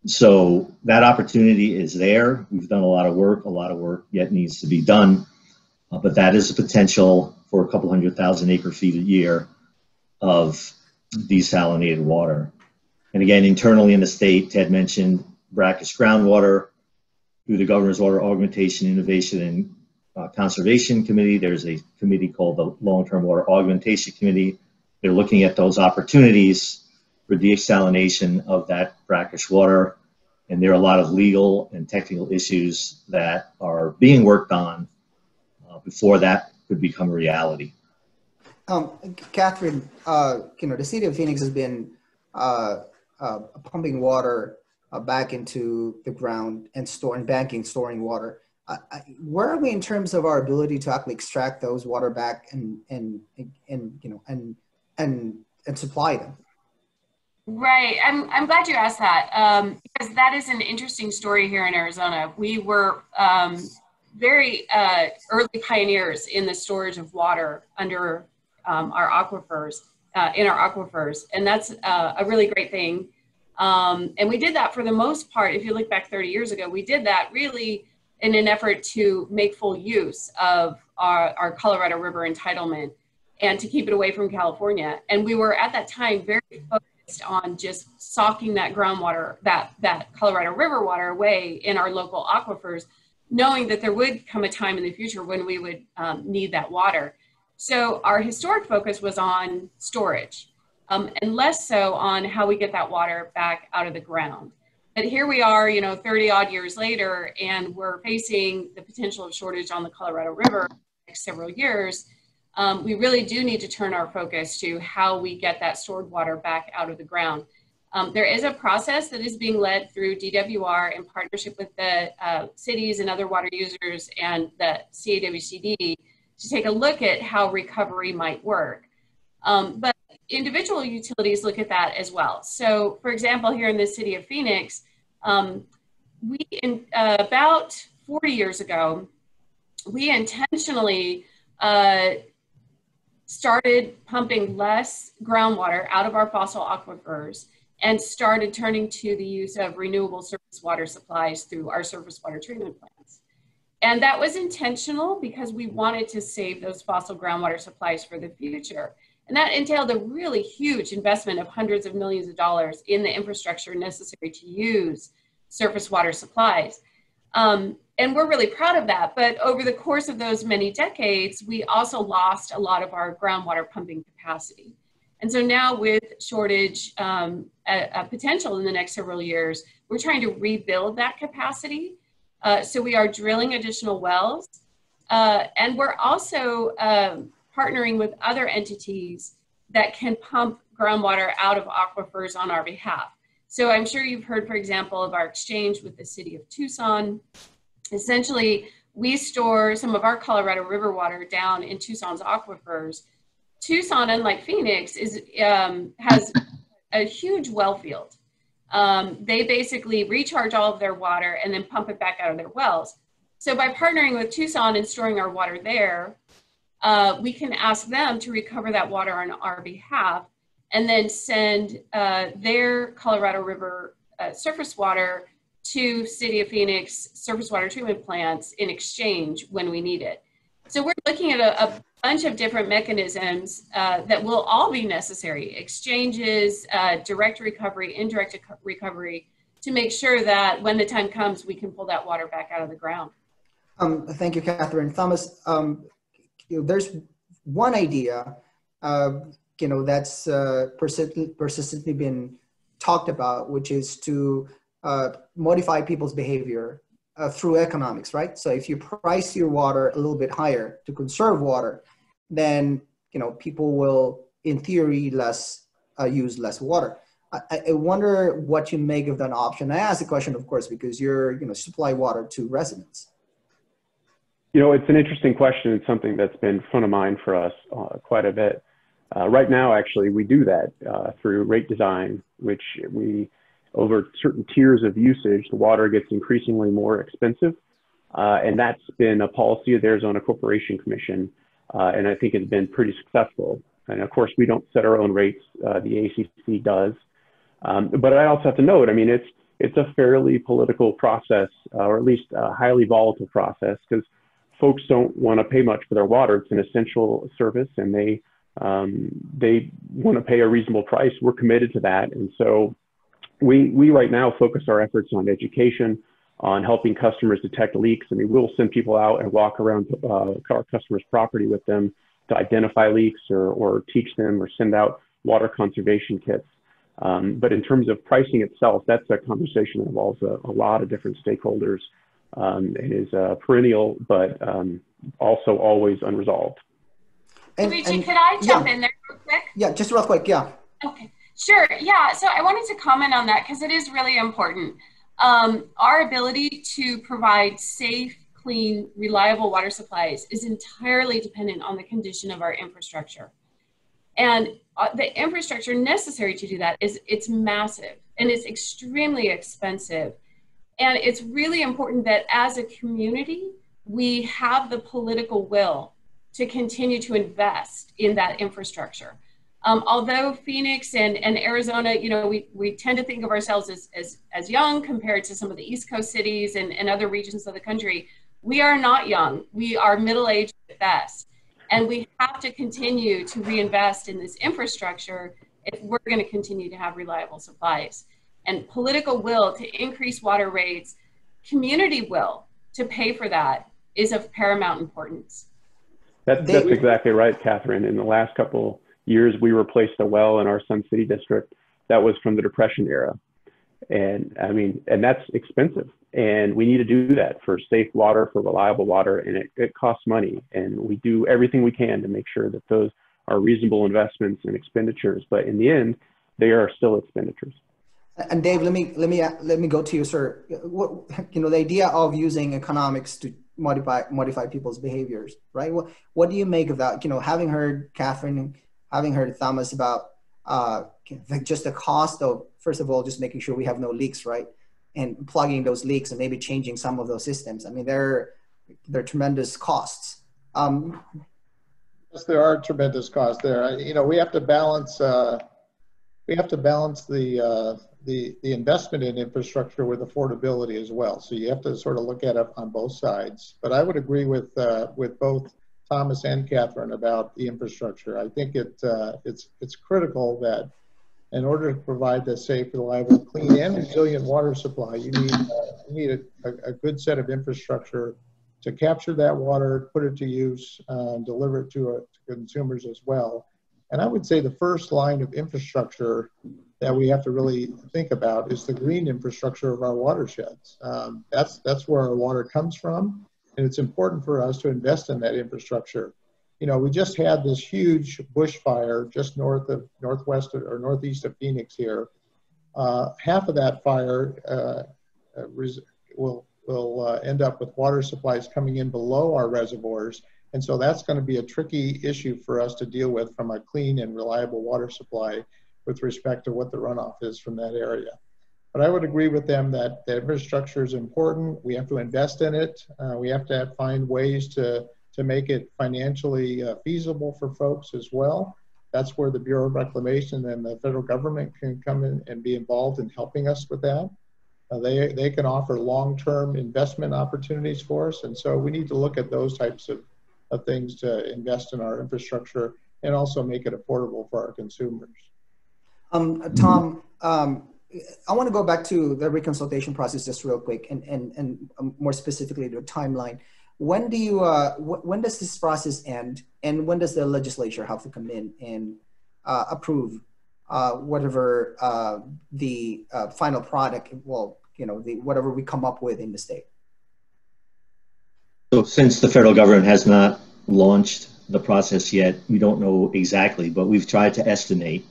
D: So that opportunity is there. We've done a lot of work. A lot of work yet needs to be done, uh, but that is a potential for a couple hundred thousand acre feet a year of desalinated water. And again, internally in the state, Ted mentioned brackish groundwater through the Governor's Water Augmentation, Innovation, and uh, Conservation Committee. There's a committee called the Long-Term Water Augmentation Committee. They're looking at those opportunities for desalination of that brackish water. And there are a lot of legal and technical issues that are being worked on uh, before that could become a reality.
A: Um, Kathryn, uh, you know, the city of Phoenix has been uh, uh pumping water uh, back into the ground and storing, banking, storing water where are we in terms of our ability to actually extract those water back and and and you know and and and supply them?
I: Right. I'm, I'm glad you asked that um, because that is an interesting story here in Arizona. We were um, very uh, early pioneers in the storage of water under um, our aquifers, uh, in our aquifers, and that's uh, a really great thing. Um, and we did that for the most part. If you look back 30 years ago, we did that really in an effort to make full use of our, our Colorado River entitlement and to keep it away from California. And we were at that time very focused on just socking that groundwater, that, that Colorado River water away in our local aquifers, knowing that there would come a time in the future when we would um, need that water. So our historic focus was on storage um, and less so on how we get that water back out of the ground. But here we are, you know, 30 odd years later, and we're facing the potential of shortage on the Colorado River next several years. Um, we really do need to turn our focus to how we get that stored water back out of the ground. Um, there is a process that is being led through DWR in partnership with the uh, cities and other water users and the CAWCD to take a look at how recovery might work. Um, but individual utilities look at that as well. So, for example, here in the city of Phoenix, um, we in, uh, about 40 years ago, we intentionally uh, started pumping less groundwater out of our fossil aquifers and started turning to the use of renewable surface water supplies through our surface water treatment plants. And that was intentional because we wanted to save those fossil groundwater supplies for the future. And that entailed a really huge investment of hundreds of millions of dollars in the infrastructure necessary to use surface water supplies. Um, and we're really proud of that. But over the course of those many decades, we also lost a lot of our groundwater pumping capacity. And so now with shortage um, a, a potential in the next several years, we're trying to rebuild that capacity. Uh, so we are drilling additional wells. Uh, and we're also um, partnering with other entities that can pump groundwater out of aquifers on our behalf. So I'm sure you've heard, for example, of our exchange with the city of Tucson. Essentially, we store some of our Colorado River water down in Tucson's aquifers. Tucson, unlike Phoenix, is um, has a huge well field. Um, they basically recharge all of their water and then pump it back out of their wells. So by partnering with Tucson and storing our water there, uh, we can ask them to recover that water on our behalf and then send uh, their Colorado River uh, surface water to City of Phoenix surface water treatment plants in exchange when we need it. So we're looking at a, a bunch of different mechanisms uh, that will all be necessary, exchanges, uh, direct recovery, indirect recovery, to make sure that when the time comes, we can pull that water back out of the ground.
A: Um, thank you, Kathryn. Thomas, um, you know, there's one idea, uh, you know, that's uh, persist- persistently been talked about, which is to uh, modify people's behavior uh, through economics, right? So if you price your water a little bit higher to conserve water, then you know people will, in theory, less uh, use less water. I, I, wonder what you make of that option. I ask the question, of course, because you're you know supply water to residents.
G: You know, it's an interesting question. It's something that's been front of mind for us uh, quite a bit. Uh, right now, actually, we do that through rate design, which we, over certain tiers of usage, the water gets increasingly more expensive. Uh, and that's been a policy of the Arizona Corporation Commission, uh, and I think it's been pretty successful. And of course, we don't set our own rates, uh, the ACC does. Um, but I also have to note, I mean, it's, it's a fairly political process, or at least a highly volatile process, because folks don't want to pay much for their water. It's an essential service, and they um, they want to pay a reasonable price. We're committed to that, and so we we right now focus our efforts on education, on helping customers detect leaks. I mean, we'll send people out and walk around uh, our customers' property with them to identify leaks or or teach them or send out water conservation kits. Um, but in terms of pricing itself, that's a conversation that involves a, a lot of different stakeholders um, and is uh, perennial, but um, also always unresolved.
I: And, Luigi, and, could I jump yeah. in there real quick?
A: Yeah, just real quick, yeah.
I: Okay, sure. Yeah, so I wanted to comment on that because it is really important. Um, our ability to provide safe, clean, reliable water supplies is entirely dependent on the condition of our infrastructure. And uh, the infrastructure necessary to do that is it's massive and it's extremely expensive. And it's really important that as a community, we have the political will to continue to invest in that infrastructure. Um, although Phoenix and, and Arizona, you know, we, we tend to think of ourselves as, as, as young compared to some of the East Coast cities and, and other regions of the country, we are not young. We are middle aged at best. And we have to continue to reinvest in this infrastructure if we're going to continue to have reliable supplies and political will to increase water rates, community will to pay for that is of paramount importance.
G: That, that's exactly right, Kathryn. In the last couple years, we replaced a well in our Sun City district that was from the Depression era. And I mean, and that's expensive. And we need to do that for safe water, for reliable water, and it, it costs money. And we do everything we can to make sure that those are reasonable investments and expenditures. But in the end, they are still expenditures.
A: And Dave, let me let me let me go to you, sir. What you know, the idea of using economics to modify modify people's behaviors, right? What what do you make of that? You know, having heard Kathryn, having heard Thomas about uh, just the cost of first of all just making sure we have no leaks, right, and plugging those leaks and maybe changing some of those systems. I mean, they're they're tremendous costs. Um,
H: yes, there are tremendous costs there. You know, we have to balance. Uh, we have to balance the uh, the, the investment in infrastructure with affordability as well. So you have to sort of look at it on both sides. But I would agree with, uh, with both Thomas and Kathryn about the infrastructure. I think it, uh, it's, it's critical that in order to provide the safe, reliable, clean, and resilient water supply, you need, uh, you need a, a, good set of infrastructure to capture that water, put it to use, uh, deliver it to, uh, to consumers as well. And I would say the first line of infrastructure that we have to really think about is the green infrastructure of our watersheds. Um, that's, that's where our water comes from. And it's important for us to invest in that infrastructure. You know, we just had this huge bushfire just north of northwest or northeast of Phoenix here. Uh, half of that fire uh, uh will will uh, end up with water supplies coming in below our reservoirs, and so that's going to be a tricky issue for us to deal with from a clean and reliable water supply with respect to what the runoff is from that area. But I would agree with them that the infrastructure is important. We have to invest in it. Uh, we have to have, find ways to, to make it financially uh, feasible for folks as well. That's where the Bureau of Reclamation and the federal government can come in and be involved in helping us with that. Uh, they, they can offer long-term investment opportunities for us. And so we need to look at those types of, of things to invest in our infrastructure and also make it affordable for our consumers.
A: Um, Tom, um, I want to go back to the reconsultation process just real quick, and and and um, more specifically the timeline. When do you uh, wh- when does this process end, and when does the legislature have to come in and uh, approve uh, whatever uh, the uh, final product? Well, you know, the whatever we come up with in the state.
D: So, since the federal government has not launched the process yet, we don't know exactly, but we've tried to estimate.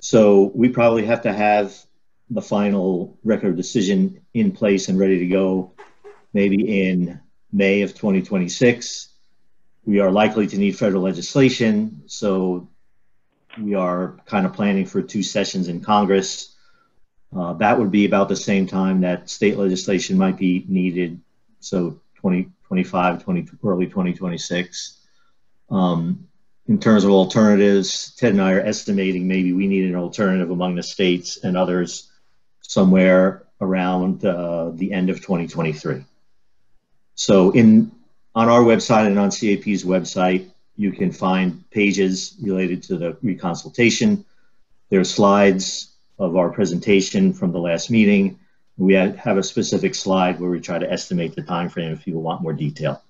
D: So we probably have to have the final record decision in place and ready to go maybe in May of 2026. We are likely to need federal legislation, so we are kind of planning for two sessions in Congress. Uh, that would be about the same time that state legislation might be needed, so 2025, 20, early 2026. Um, in terms of alternatives, Ted and I are estimating maybe we need an alternative among the states and others somewhere around uh, the end of 2023. So in on our website and on CAP's website, you can find pages related to the reconsultation. There are slides of our presentation from the last meeting. We have a specific slide where we try to estimate the time frame if people want more detail.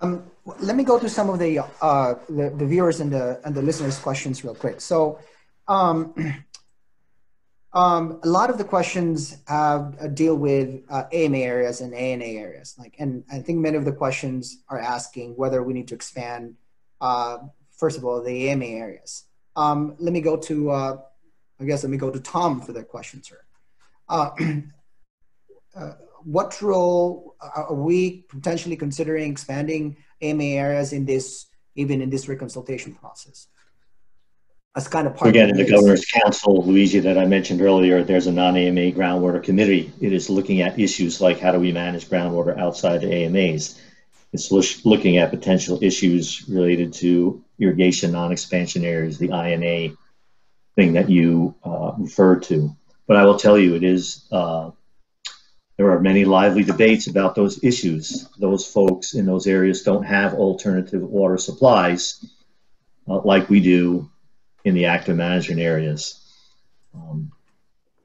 A: Um, let me go to some of the, uh, the, the viewers and the and the listeners' questions real quick. So, um, Um, a lot of the questions have, uh, deal with uh, AMA areas and INA areas. Like, and I think many of the questions are asking whether we need to expand, uh, first of all, the AMA areas. Um, let me go to, uh, I guess, let me go to Tom for that question, sir. Uh, uh, what role are we potentially considering expanding AMA areas in this, even in this reconsultation process? That's kind of part
D: Again,
A: of
D: in the governor's council, Luigi, that I mentioned earlier, there's a non-AMA groundwater committee. It is looking at issues like how do we manage groundwater outside the AMAs. It's looking at potential issues related to irrigation non-expansion areas, the INA thing that you uh, referred to. But I will tell you, it is uh, there are many lively debates about those issues. Those folks in those areas don't have alternative water supplies uh, like we do in the active management areas. Um,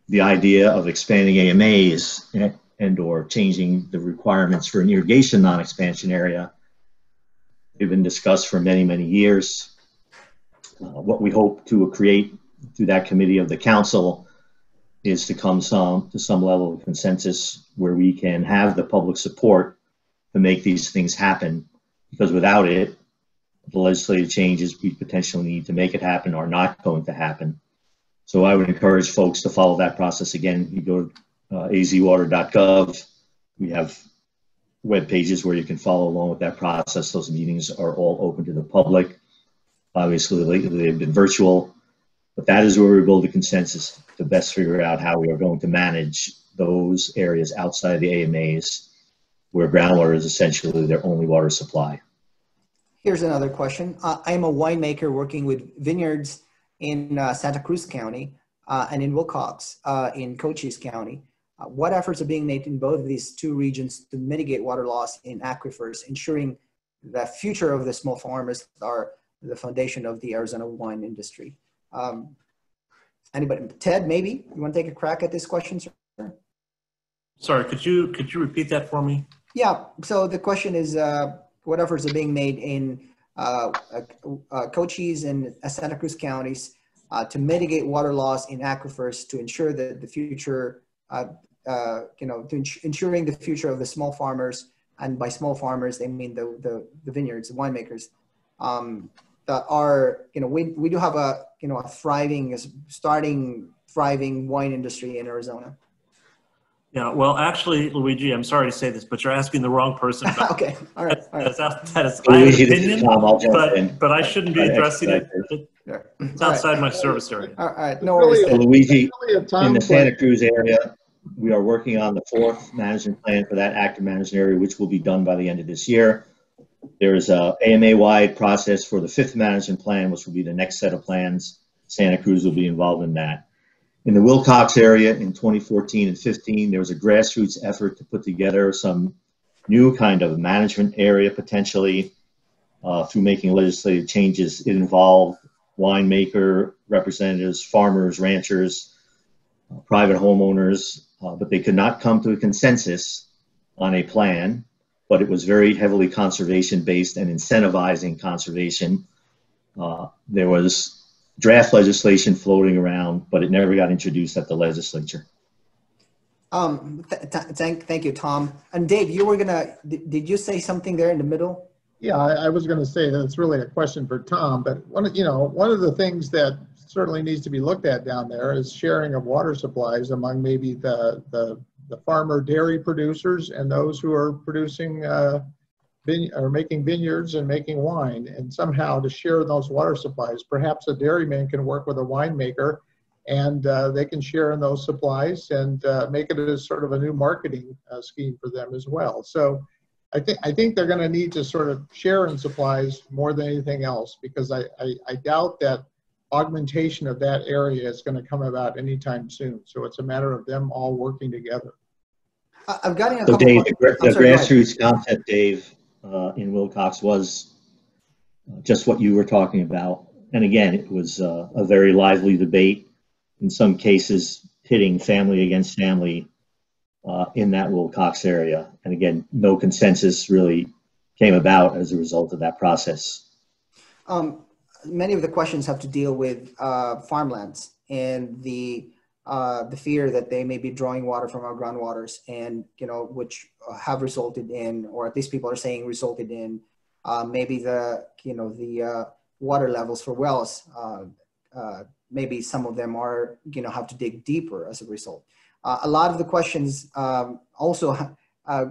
D: the idea of expanding AMAs and or changing the requirements for an irrigation non-expansion area have been discussed for many, many years. Uh, what we hope to create through that committee of the council is to come some to some level of consensus where we can have the public support to make these things happen because without it the legislative changes we potentially need to make it happen are not going to happen. So I would encourage folks to follow that process. Again, you go to uh, azwater.gov. We have web pages where you can follow along with that process. Those meetings are all open to the public. Obviously, lately they've been virtual, but that is where we build a consensus to best figure out how we are going to manage those areas outside of the AMAs where groundwater is essentially their only water supply.
A: Here's another question. Uh, I'm a winemaker working with vineyards in uh, Santa Cruz County uh, and in Willcox uh, in Cochise County. Uh, what efforts are being made in both of these two regions to mitigate water loss in aquifers, ensuring the future of the small farmers are the foundation of the Arizona wine industry. Um, anybody, Ted, maybe you want to take a crack at this question, sir?
E: Sorry, could you could you repeat that for me?
A: Yeah. So the question is, uh, what efforts are being made in uh, uh, Cochise and Santa Cruz counties uh, to mitigate water loss in aquifers to ensure that the future, uh, uh, you know, ins- ensuring the future of the small farmers, and by small farmers they mean the the, the vineyards, the winemakers, um, that are, you know, we we do have a you know a thriving, starting thriving wine industry in Arizona.
E: Yeah, well, actually, Luigi, I'm sorry to say this, but you're asking the wrong person. About
A: okay, all right. All right.
E: That's, that's, that's, I have
D: Luigi, this is
E: opinion,
D: I'll
E: but, but I shouldn't be addressing it. It's
A: All right.
E: outside my service area.
A: All right, no worries.
D: So Luigi,
H: Really
D: in the Santa. Cruz area, we are working on the fourth management plan for that active management area, which will be done by the end of this year. There is a AMA-wide process for the fifth management plan, which will be the next set of plans. Santa Cruz will be involved in that. In the Willcox area in 2014 and 15, there was a grassroots effort to put together some new kind of management area potentially uh, through making legislative changes. It involved winemaker representatives, farmers, ranchers, uh, private homeowners, uh, but they could not come to a consensus on a plan. But it was very heavily conservation based and incentivizing conservation. Uh, there was draft legislation floating around, but it never got introduced at the legislature.
A: Um, th- th- thank, thank you, Tom. And Dave, you were gonna, did, did you say something there in the middle?
H: Yeah, I, I was going to say that it's really a question for Tom, but one of, you know, one of the things that certainly needs to be looked at down there is sharing of water supplies among maybe the, the, the farmer dairy producers and those who are producing, uh, vine, or making vineyards and making wine and somehow to share those water supplies. Perhaps a dairyman can work with a winemaker and uh, they can share in those supplies and uh, make it as sort of a new marketing uh, scheme for them as well. So I think I think they're going to need to sort of share in supplies more than anything else because I, I, I doubt that augmentation of that area is going to come about anytime soon. So it's a matter of them all working together.
A: I- I've gotten a
D: So
A: couple.
D: Dave, the, gra- the
A: sorry,
D: grassroots concept, Dave, uh, in Willcox was uh, just what you were talking about. And again, it was uh, a very lively debate, in some cases pitting family against family uh, in that Willcox area. And again, no consensus really came about as a result of that process.
A: Um, many of the questions have to deal with uh, farmlands and the uh, the fear that they may be drawing water from our groundwaters, and you know, which have resulted in, or at least people are saying resulted in, uh, maybe the you know the uh, water levels for wells. Uh, uh, maybe some of them are you know have to dig deeper as a result. Uh, a lot of the questions um, also, uh,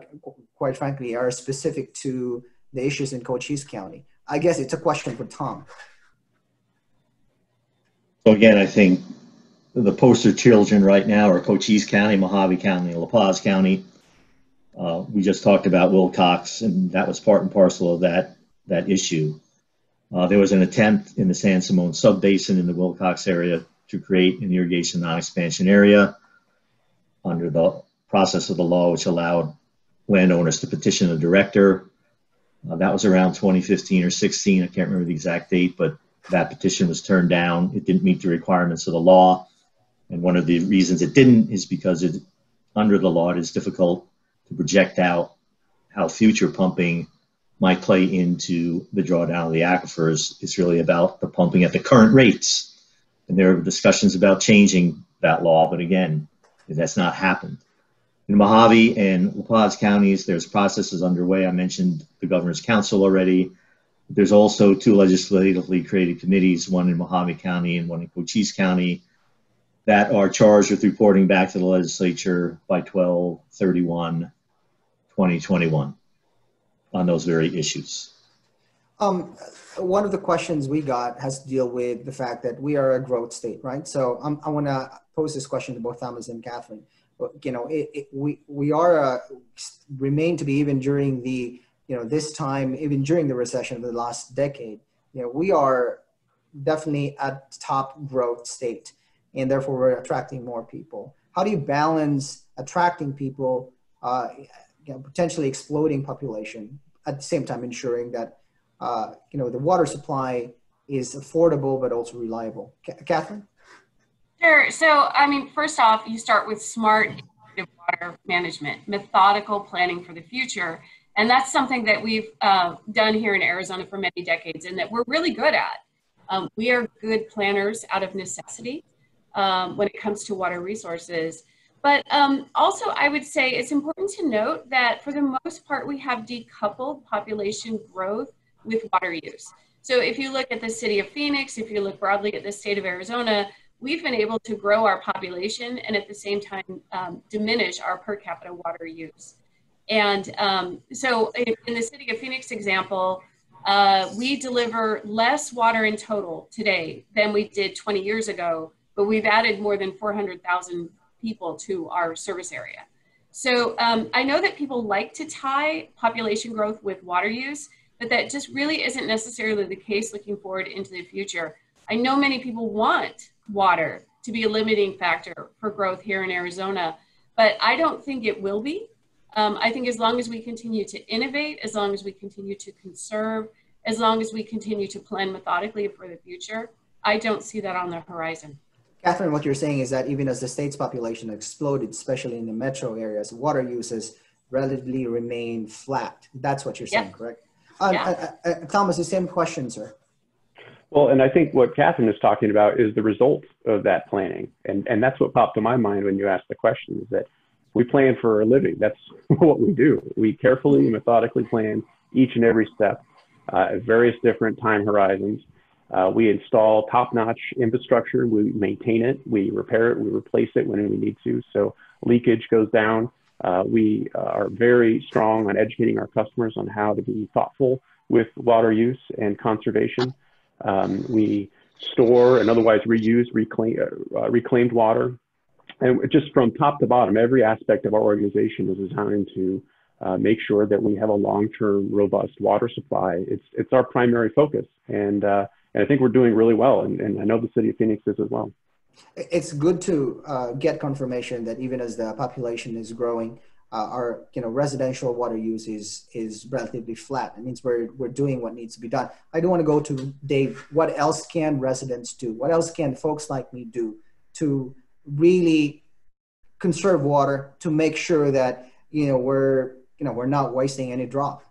A: quite frankly, are specific to the issues in Cochise County. I guess it's a question for Tom.
D: So again, I think the poster children right now are Cochise County, Mohave County, La Paz County. Uh, we just talked about Willcox, and that was part and parcel of that that issue. Uh, there was an attempt in the San Simon subbasin in the Willcox area to create an irrigation non-expansion area under the process of the law, which allowed landowners to petition the director. Uh, that was around 2015 or 16. I can't remember the exact date, but that petition was turned down. It didn't meet the requirements of the law. And one of the reasons it didn't is because it, under the law, it is difficult to project out how future pumping might play into the drawdown of the aquifers. It's really about the pumping at the current rates. And there are discussions about changing that law, but again, that's not happened. In Mohave and La Paz counties, there's processes underway. I mentioned the governor's council already. There's also two legislatively created committees, one in Mohave County and one in Cochise County, that are charged with reporting back to the legislature by 12 31 2021 on those very issues.
A: Um, one of the questions we got has to deal with the fact that we are a growth state, right? So I want to pose this question to both Thomas and Kathleen. You know, it, it, we we are a, remain to be even during the you know this time, even during the recession of the last decade. You know, we are definitely a top growth state, and therefore we're attracting more people. How do you balance attracting people, uh, you know, potentially exploding population, at the same time ensuring that uh, you know the water supply is affordable but also reliable. Kathryn.
I: Sure. So, I mean, first off, you start with smart water management, methodical planning for the future. And that's something that we've uh, done here in Arizona for many decades and that we're really good at. Um, we are good planners out of necessity um, when it comes to water resources. But um, also, I would say it's important to note that for the most part, we have decoupled population growth with water use. So if you look at the city of Phoenix, if you look broadly at the state of Arizona, we've been able to grow our population and at the same time um, diminish our per capita water use. And um, so in, in, the city of Phoenix example, uh, we deliver less water in total today than we did 20 years ago, but we've added more than 400,000 people to our service area. So um, I know that people like to tie population growth with water use, but that just really isn't necessarily the case looking forward into the future. I know many people want water to be a limiting factor for growth here in Arizona, but I don't think it will be. Um, I think as long as we continue to innovate, as long as we continue to conserve, as long as we continue to plan methodically for the future, I don't see that on the horizon.
A: Kathryn, what you're saying is that even as the state's population exploded, especially in the metro areas, water uses relatively remain flat. That's what you're saying, yep. correct? Uh, yeah. Uh, uh, uh, Thomas, the same question, sir.
G: Well, and I think what Kathryn is talking about is the result of that planning. And, and that's what popped to my mind when you asked the question is that we plan for a living. That's what we do. We carefully and methodically plan each and every step uh, at various different time horizons. Uh, we install top-notch infrastructure. We maintain it. We repair it. We replace it when we need to. So leakage goes down. Uh, we are very strong on educating our customers on how to be thoughtful with water use and conservation. Um, we store and otherwise reuse reclaim, uh, reclaimed water. And just from top to bottom, every aspect of our organization is designed to uh, make sure that we have a long-term, robust water supply. It's it's our primary focus, and uh, and I think we're doing really well. And, and I know the city of Phoenix is as well.
A: It's good to uh, get confirmation that even as the population is growing, uh, our you know residential water use is is relatively flat. It means we're we're doing what needs to be done. I do want to go to Dave. What else can residents do? What else can folks like me do to really conserve water to make sure that you know we're you know we're not wasting any drop?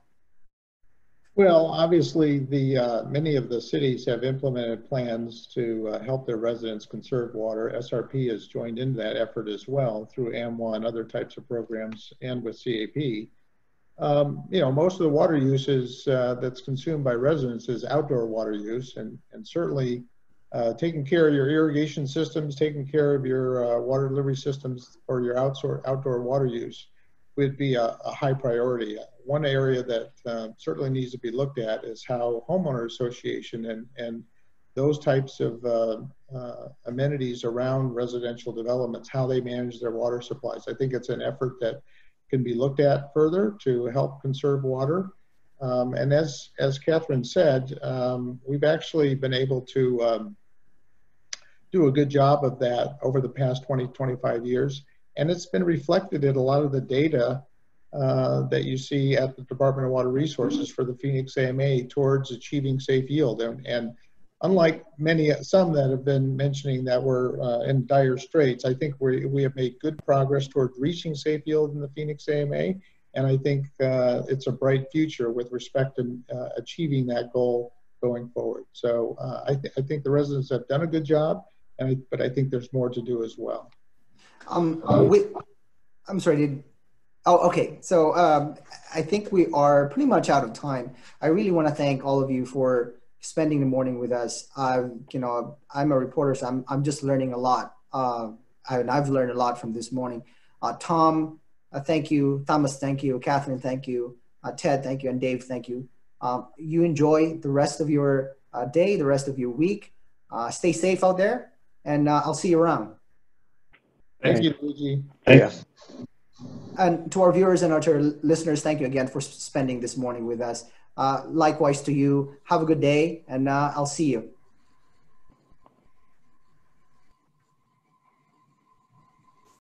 H: Well, obviously, the uh, many of the cities have implemented plans to uh, help their residents conserve water. SRP has joined into that effort as well through AMWUA and other types of programs, and with CAP. Um, you know, most of the water use is, uh, that's consumed by residents is outdoor water use, and and certainly uh, taking care of your irrigation systems, taking care of your uh, water delivery systems, or your outdoor outdoor water use would be a, a high priority one area that uh, certainly needs to be looked at is how homeowner association and, and those types of uh, uh, amenities around residential developments, how they manage their water supplies. I think it's an effort that can be looked at further to help conserve water. Um, and as, as Kathryn said, um, we've actually been able to um, do a good job of that over the past 20, 25 years. And it's been reflected in a lot of the data uh, that you see at the Department of Water Resources for the Phoenix AMA towards achieving safe yield. And, and unlike many, some that have been mentioning that we're uh, in dire straits, I think we, we have made good progress toward reaching safe yield in the Phoenix AMA. And I think uh, it's a bright future with respect to uh, achieving that goal going forward. So uh, I, th I think the residents have done a good job, and but I think there's more to do as well.
A: Um, we, I'm sorry, did Oh, okay. So um, I think we are pretty much out of time. I really want to thank all of you for spending the morning with us. Uh, you know, I'm a reporter, so I'm, I'm just learning a lot. Uh, I, and I've learned a lot from this morning. Uh, Tom, uh, thank you. Thomas, thank you. Kathryn, thank you. Uh, Ted, thank you. And Dave, thank you. Um, you enjoy the rest of your uh, day, the rest of your week. stay safe out there, and I'll see you around.
H: Thank you, Luigi.
D: Thanks.
A: And to our viewers and our listeners, thank you again for spending this morning with us. Uh, likewise to you. Have a good day, and uh, I'll see you.